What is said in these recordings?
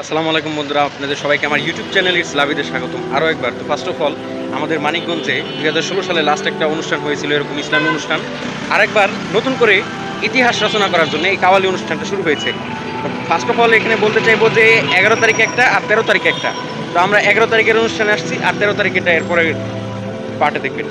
আসসালামু আলাইকুম বন্ধুরা, আপনাদের সবাইকে আমার ইউটিউব চ্যানেল লাভিতে স্বাগতম। আরও একবার, তো ফার্স্ট অফ অল আমাদের মানিকগঞ্জে দুই হাজার ষোলো সালে লাস্ট একটা অনুষ্ঠান হয়েছিল এরকম ইসলামী অনুষ্ঠান। আরেকবার, নতুন করে ইতিহাস রচনা করার জন্য এই কাওয়ালি অনুষ্ঠানটা শুরু হয়েছে। ফার্স্ট অফ অল এখানে বলতে চাইব যে এগারো তারিখে একটা আর তেরো তারিখে একটা। তো আমরা এগারো তারিখের অনুষ্ঠানে আসছি, আর তেরো তারিখেটা এরপরে পার্টে দেখবেন।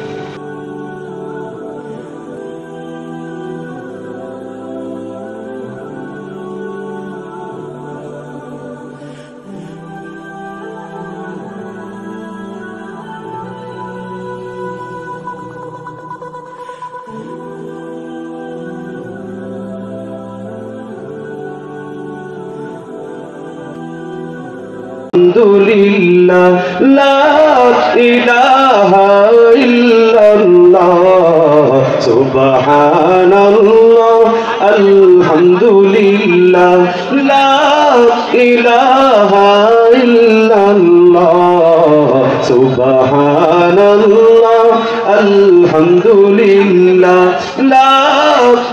আলহামদুলিল্লাহ, লা ইলাহা ইল্লাল্লাহ, সুবহানাল্লাহ, আলহামদুলিল্লাহ, লা ইলাহা ইল্লাল্লাহ, সুবহানাল্লাহ, আলহামদুলিল্লাহ, লা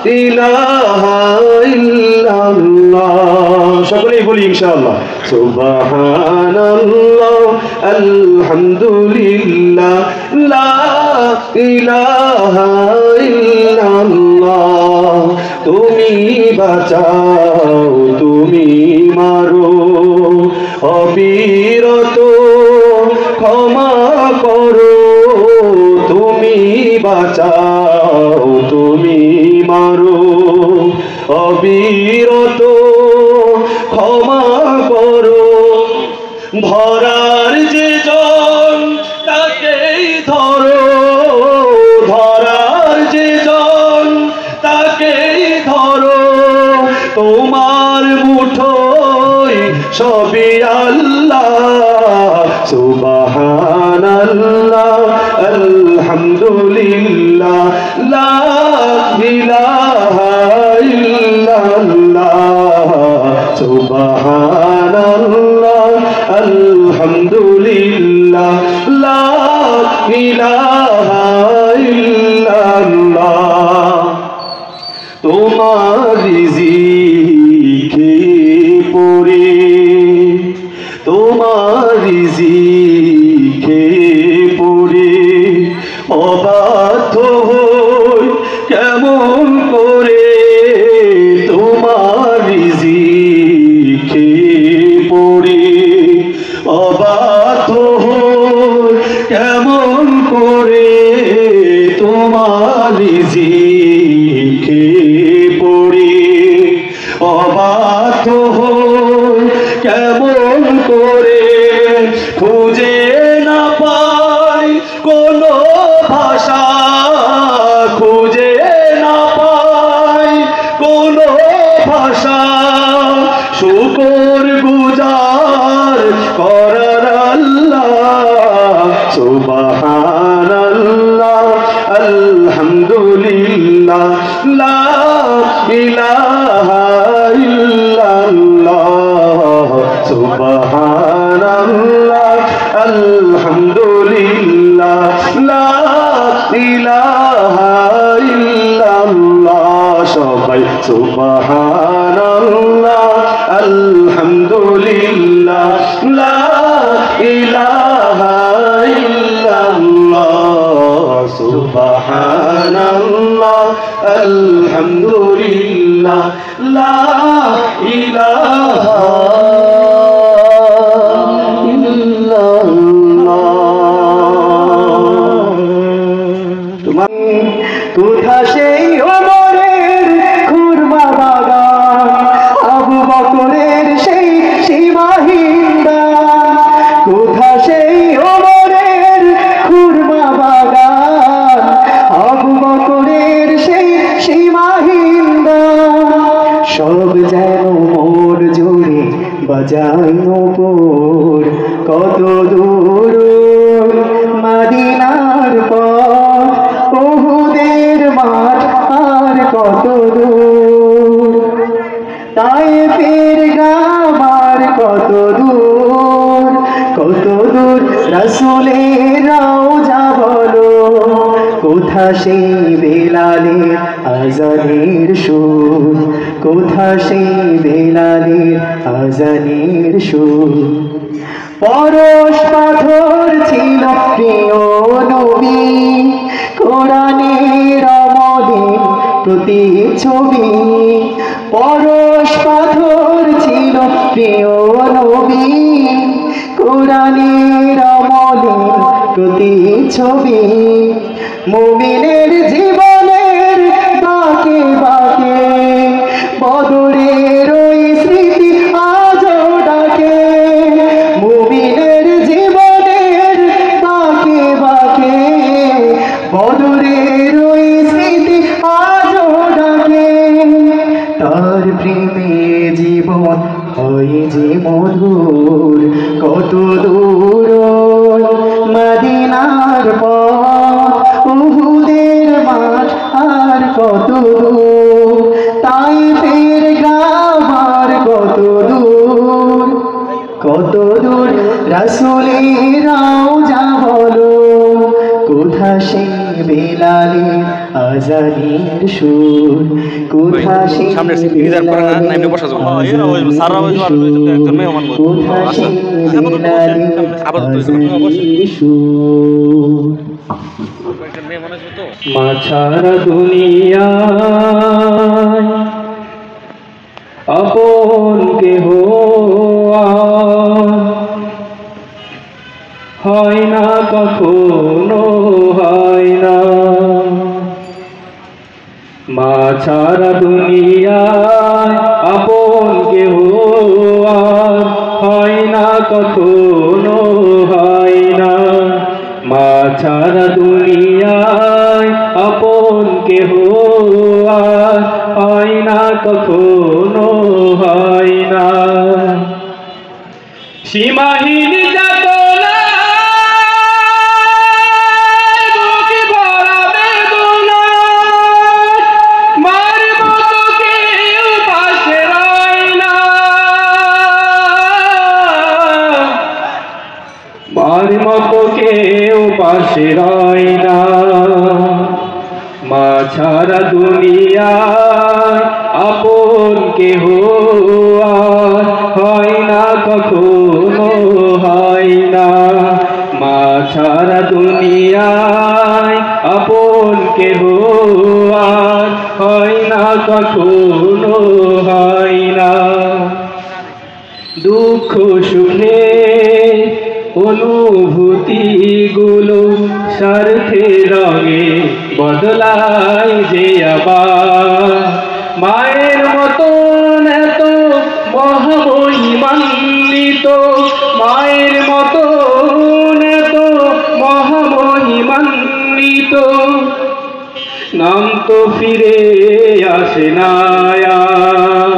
ইলাহা ইল্লাল্লাহ। সকলেই বলি ইনশাআল্লাহ। সুবহানাল্লাহ, আলহামদুলিল্লাহ, লা ইলাহা ইল্লাল্লাহ। তুমি বাঁচাও, তুমি মারো, অবিরত ক্ষমা করো। তুমি বাঁচাও, তুমি মারো। অবিরত ক্ষমা করো। ধরার যে জন, তাকেই ধরো। ধরার যে জন, তাকেই ধরো। তোমার মুঠোয় সবই আল্লাহ সুবাহান আল্লাহ আলহামদুলিল্লাহ, লা ಪಾಲಿಸಿ সুবহানাল্লাহ আলহামদুলিল্লাহ লা ইলাহা কোথা সেই বেলালের আজানের সুর? কোথা সেই বেলালের আজানের সুর? পরশ পাথর ছিল প্রিয় নবী। কোরআনের প্রতি ছবি। পরশ পাথর ছিল প্রিয় নবী। কোরআনের আমলের প্রতিচ্ছবি মুমিনের জীবনের সুর কোথা রিজার্ভ করে না, এমনি বসা যাবে? সারা একজন মেহমান আচ্ছা। আপাতত মাছার দুনিয়া আপন কেহ হয় না কখনো হয়। মাছার দুনিয়ায় আপন কেহ হয় না, কখনো হয় না। মাছার দুনিয়ায় আপন কেহ হয় না, কখনো হয় না। সীমাহীন মা দুনিয়া আপন আর হয় না, কখনো হয় না। মা ছাড়া দুনিয়ায় আপন আর হয় না, কখনো হয় না। দুঃখ, সুখে অনুভূতি গুলো স্বার্থে রঙে বদলায় যে আবার মায়ের মতন এত মহামহিমান্বিত, মায়ের মতন এত মহামহিমান্বিত নাম তো ফিরে আসে না আর।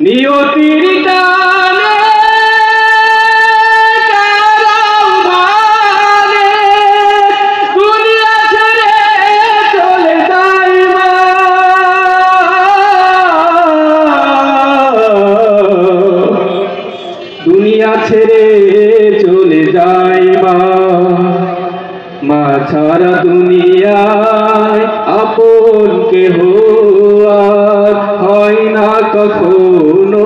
নিয়তির ছাড়া দুনিয়ায় আপন কেহ আর হয় না, কখনো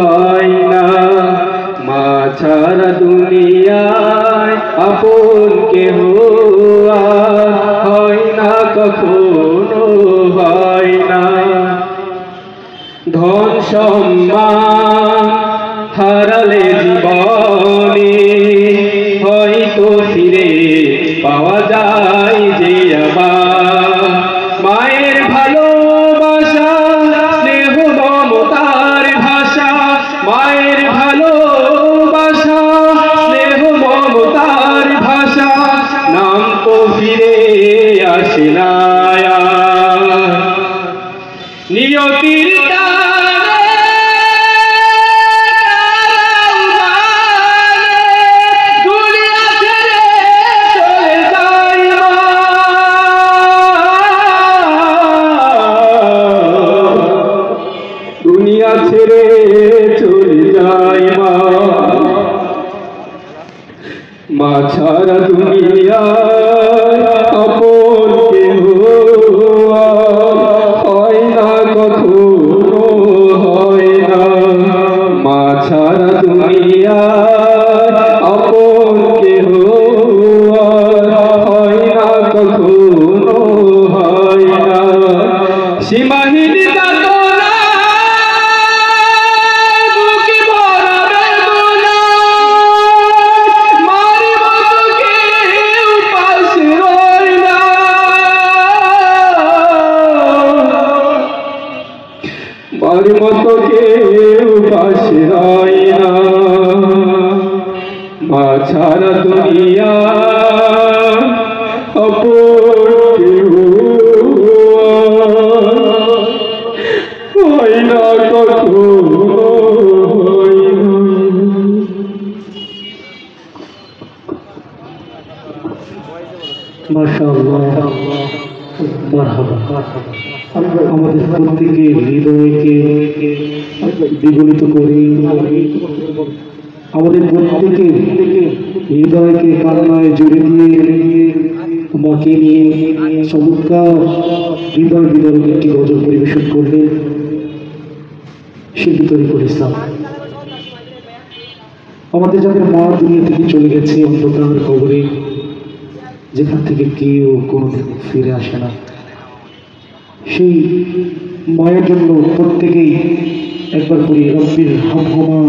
হয় না। মা ছাড়া দুনিয়ায় আপন কেহ আর হয় না, কখনো হয় না। ধন সম্মান হারালে জীবনে মা ছাড়া দুনিয়া আমাদের হৃদয়কে দ্বিগুণিত করে। আমাদের প্রত্যেকের হৃদয়কে কান্নায় জুড়ে দিয়ে মাকে নিয়ে চমৎকার হৃদয় বিদরণ একটি গজল পরিবেশন করলেন শিল্পী তরিকুল ইসলাম। আমাদের যাদের মা দুনিয়া থেকে চলে গেছে, অন্ধকার খবরে যেখান থেকে কেউ কোনোদিন ফিরে আসে না। সেই মায়ের জন্য প্রত্যেকেই একবার করি রব্বির হামহমা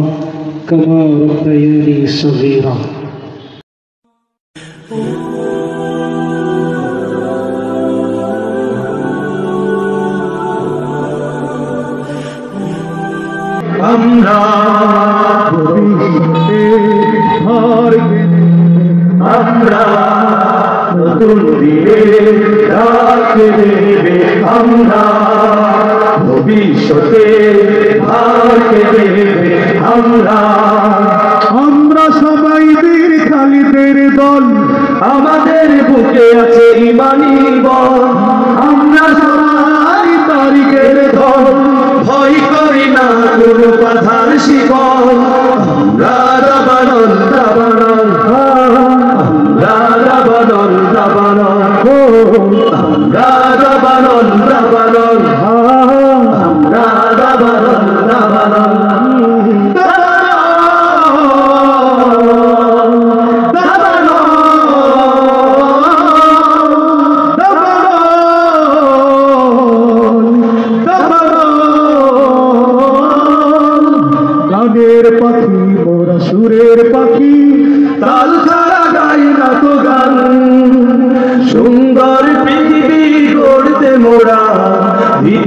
কামা রব্বায়ানি সগীরা। আমরা আমরা নতুন দিনে রাখে দেবে আমরা ভবিষ্যতে ভারকে দেবে আমরা আমরা সবাই দীর্ঘালিদের দল। আমাদের বুকে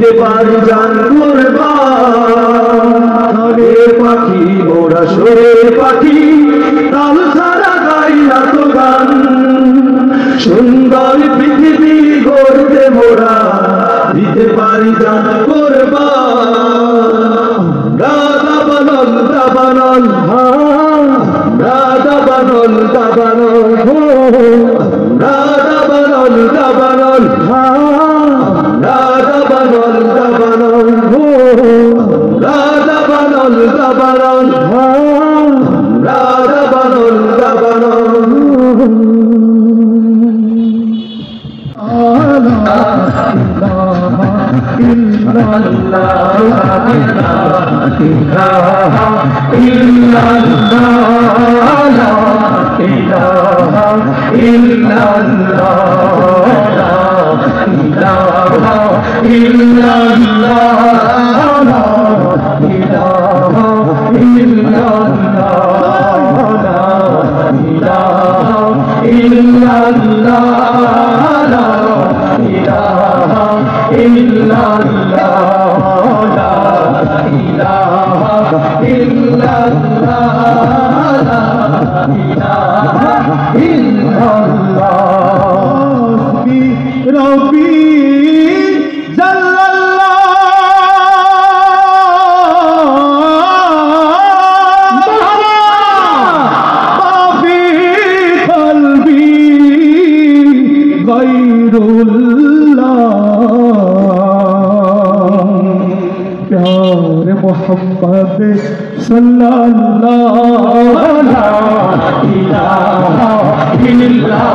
দিতে পারি জান গানের পাখি মোরা সুরের পাখি, তাল ছাড়া গাই তো গান। সুন্দর পৃথিবী গড়তে মোরা দিতে পারি জান করবা রাধা বানল দাবানল রাধা বানল দাবানল illallah غیر اللہ پیار محمد صلی اللہ اللہ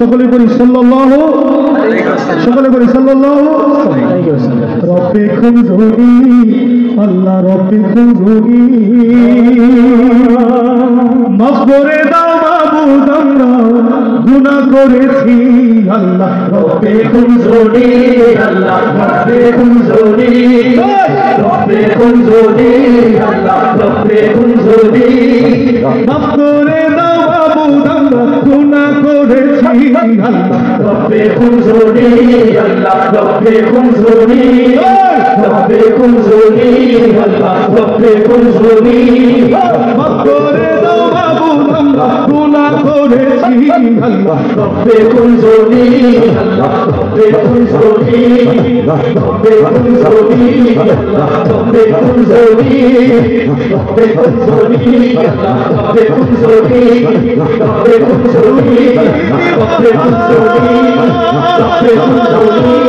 সকলে করি সাল্লাল্লাহু সকলে করি সাল্লাল্লাহু রব্বে খুব ধরি আল্লাহ রব্বে খুব ধরি দাও আমরা গুনাহ করেছি, আল্লাহ রব্বে খুঁজুরি আল্লাহ রব্বে খুঁজুরি রব্বে খুঁজুরি আল্লাহ রব্বে খুঁজুরি মাফ করে দাও মাবুদ আমরা গুনাহ করেছি, আল্লাহ রব্বে খুঁজুরি আল্লাহ রব্বে খুঁজুরি রব্বে খুঁজুরি আল্লাহ রব্বে মাবুদ আমরা গুনাহ করেছি আল্লাহ রব্বে খুঁজুরি আল্লাহ রব্বে খুঁজুরি রব্বে আল্লাহ রব্বে খুঁজুরি রব্বে আল্লাহ রব্বে খুঁজুরি রব্বে খুঁজুরি রব্বে খুঁজুরি রব্বে খুঁজুরি রব্বে খুঁজুরি রব্বে আল্লাহ রব্বে খুঁজুরি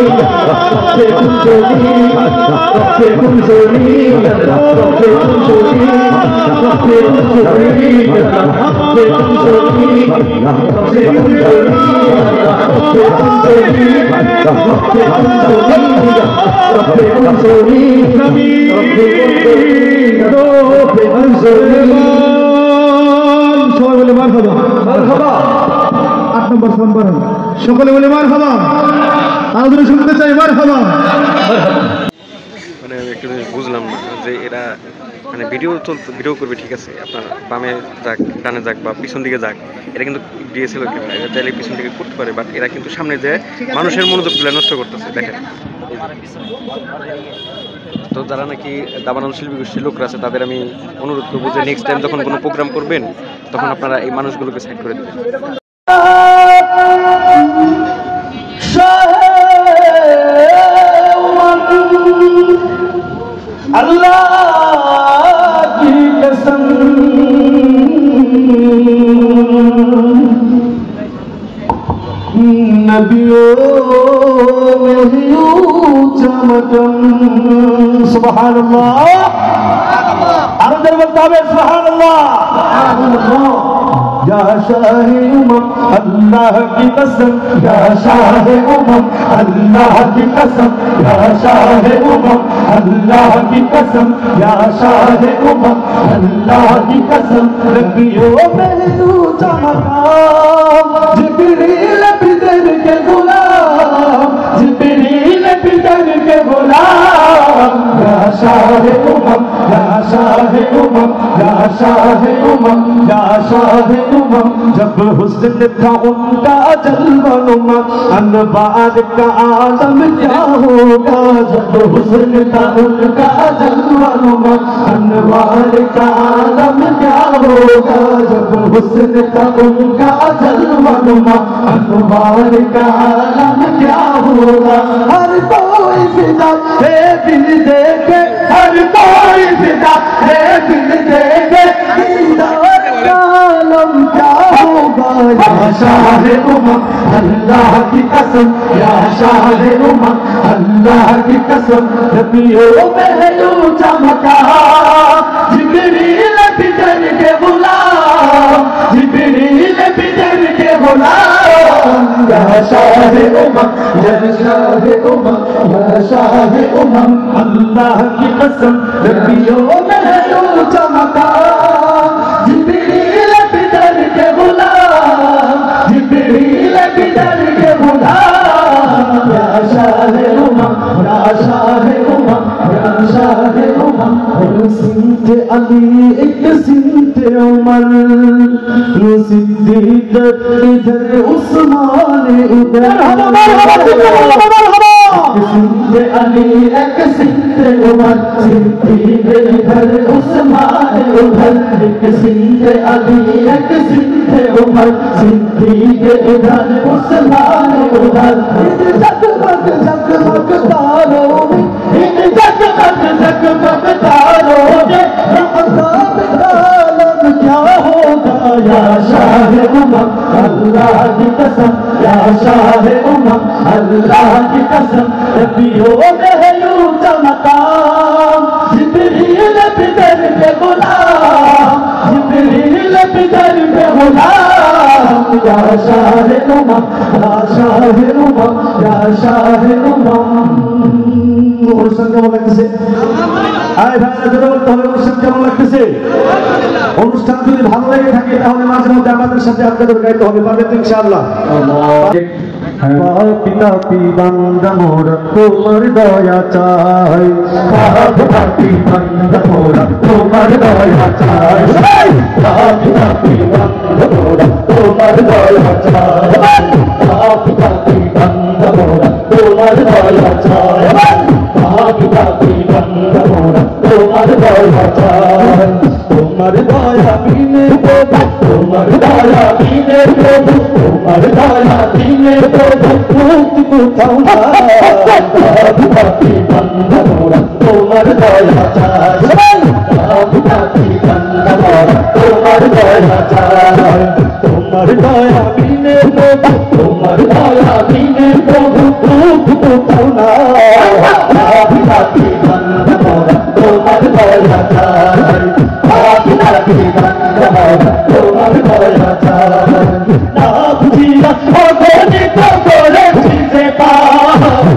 রব্বে খুঁজুরি সবাই বলে মার খাবা। আট নম্বর সম্বর সকলে বলে মার খাবা আলোচনা শুনতে চাই মার খাবা। মানে আমি একটু জিনিস বুঝলাম না যে এরা মানে ভিডিও চলতে ভিডিও করবে, ঠিক আছে। আপনার বামে যাক, ডানে যাক বা পিছন দিকে যাক, এটা কিন্তু ডিএসএল এরা চাইলে পিছন দিকে করতে পারে বাট এরা কিন্তু সামনে যে মানুষের মনোযোগগুলো নষ্ট করতেছে, দেখেন। তো যারা নাকি দাবানল শিল্পী গোষ্ঠীর লোকরা আছে, তাদের আমি অনুরোধ করব যে নেক্সট টাইম যখন কোনো প্রোগ্রাম করবেন, তখন আপনারা এই মানুষগুলোকে সাইড করে দেবেন। यूं चमकम सुभान अल्लाह अरदर बतावे सुभान अल्लाह या शाह उमम अल्लाह की कसम या शाह उमम अल्लाह की कसम या शाह उमम अल्लाह की कसम या शाह उमम अल्लाह की कसम नबियों में तू चमका जिब्रील बिदर के गुलाम गुलाम या शाह उमम आलम क्या होगा? जब हुस्न था उनका जलवनुमा अनबार का आलम क्या हर हर दिल देखे दीदार का आलम क्या होगा या शाह उमम अल्लाह की कसम या शाह उमम अल्लाह की कसम یا شاہِ اُما یا شاہِ اُما یا شاہِ اُما اللہ کی قسم لبھی یومِ ہاتوتہ ماکا جب بھی لب تیرے گُلا جب بھی لب تیرے گُلا یا شاہِ اُما یا شاہِ اُما یا شاہِ اُما رسنت علی ایک سینت او من رسنت جت جسما उधर एक सिंधे अली एक सिंधे उमर सिंधे इधर उस्मान उधर इन जगमग जगमग तारों يا شاه أمم الله کی قسم یا شاه أمم اللہ کی قسم نبی ہو بہلو کا مقام جبریل بھی در پہ غلام جبریل بھی در پہ غلام یا شاه أمم یا شاه أمم یا شاه أمم অনুষ্ঠান কেমন লাগতেছে? জোরে বলতে হবে অনুষ্ঠান কেমন লাগতেছে? অনুষ্ঠান যদি ভালো লেগে থাকে তাহলে মাঝে মধ্যে আমাদের সাথে আপনাদের গাইতে হবে পারবেন তো ইনশাআল্লাহ? পিতা পিবান্দ মোর তোমার দয়া চাই। পিতা পিবান্দ মোর তোমার দয়া চাই। পিতা পিবান্দ মোর তোমার দয়া চাই। পিতা পিবান্দ মোর তোমার দয়া চাই পিতা পিবান্দ মোর তোমার দয়া চাই তোমার দয়া বিনে প্রভু, তোমার দয়া বিনে প্রভু, তোমার দয়া বিনে প্রভু, মুক্তি কোথাও না পিবান্দ মোর তোমার দয়া মোর তোমার দয়া চাই তোমার দয়া বিনে প্রভু, তোমার দয়া বিনে প্রভু মুক্তি কোথাও না। পিতা পিবান্দ মোর তোমার দয়া চাই পিতা পিবান্দ মোর তোমার দয়া চাই। না বুঝিয়া অগণিত করেছি যে পাপ।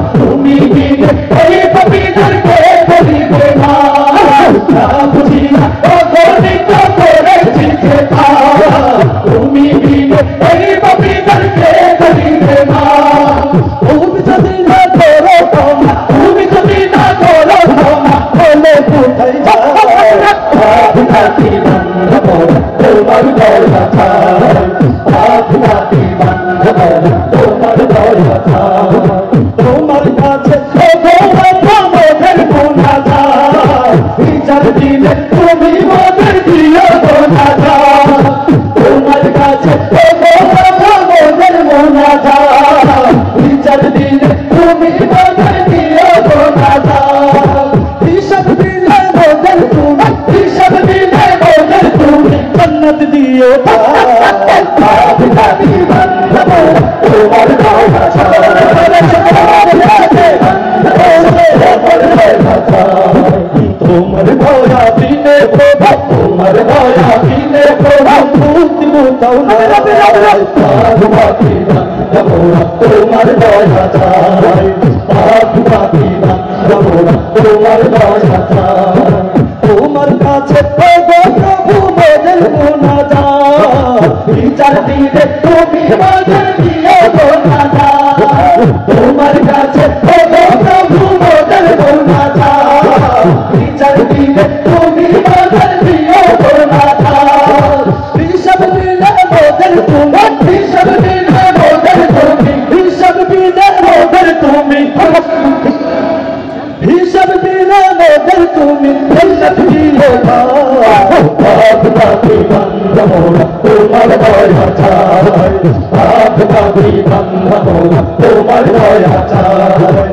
তোমার দয়া চাই তোমার দয়া চাই তোমার কাছে বিচার দিলে তুমি ভাবি বন্ধ মোরা তোমার দয়া চাই ভাবি বন্ধ মোরা তোমার দয়া চাই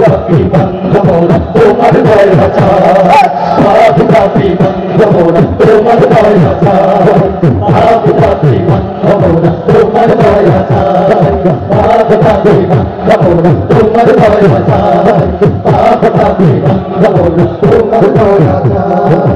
ভাবি বন্ধ মোরা তোমার দয়া চাই ভাবি বন্ধ মোরা তোমার দয়া চাই ভাবি বন্ধ মোরা তোমার দয়া চাই ভাবি বন্ধ মোরা তোমার দয়া চাই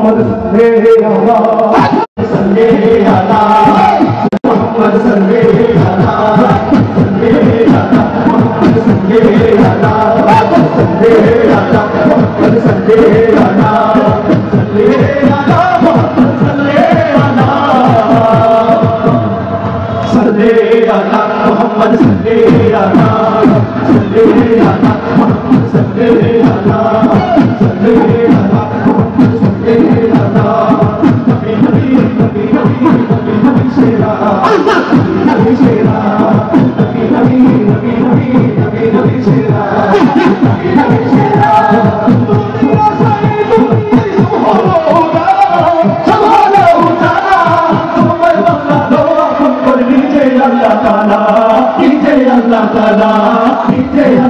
मोहम्मद मेरे आका सल्ले आका मोहम्मद सल्ले आका सल्ले आका मोहम्मद सल्ले आका सल्ले आका मोहम्मद सल्ले आका सल्ले आका मोहम्मद सल्ले आका सल्ले आका मोहम्मद सल्ले आका सल्ले आका मोहम्मद सल्ले आका सल्ले Allah Taala, Ije Allah Taala, Ije Allah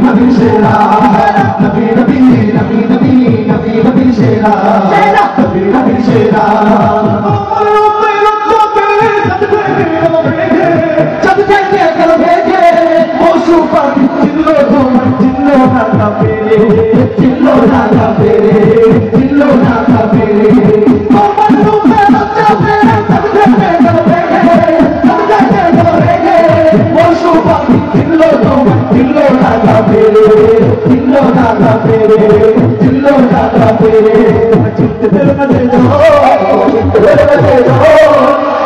शेर कमी कमी पी कमी पिशेर दिल में दिल हो दिल में दिल हो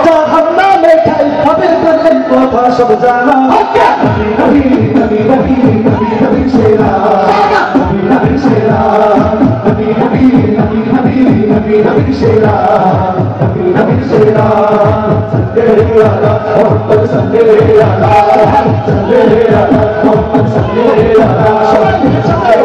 जहन्ना में खाई हमें बदन को था सब जाना नबी नबी नबी नबी नबी नबी शेरा नबी नबी शेरा नबी नबी नबी नबी नबी नबी शेरा नबी नबी शेरा संदेह आला मोहम्मद संदेह आला संदेह आला मोहम्मद संदेह आला संदेह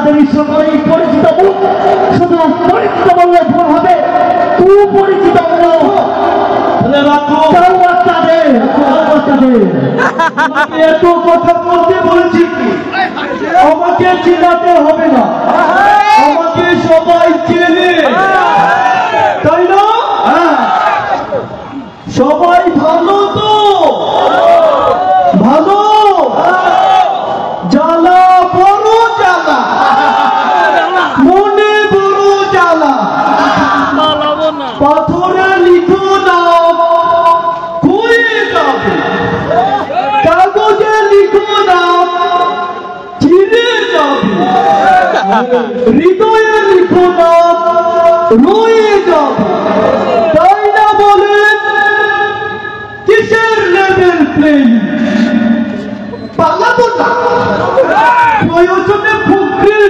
আমাদের সকলেই পরিচিত শুধু পরিচিত বললে ভুল হবে এত কথা বলতে বলেছি আমাকে হবে না। আমাকে সবাই চেনে। তাই না? হ্যাঁ। সবাই হৃদয়ের খোলক রয়ে যাবে তাই না বলেন কিসের লেভেল প্লেইং পালাবো না প্রয়োজনে পুকুরের